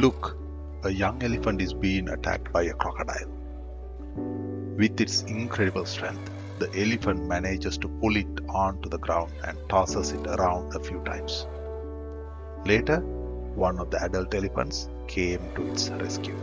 Look, a young elephant is being attacked by a crocodile. With its incredible strength, the elephant manages to pull it onto the ground and tosses it around a few times. Later, one of the adult elephants came to its rescue.